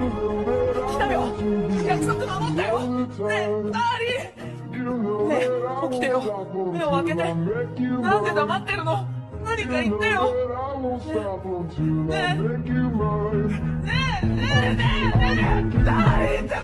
来たよ。約束守ったよ。ねえダーリン。ねえ起きてよ。目を開けて。なんで黙ってるの？何か言ってよ。ねえ。ねえねえねえ。ねえダーリンって。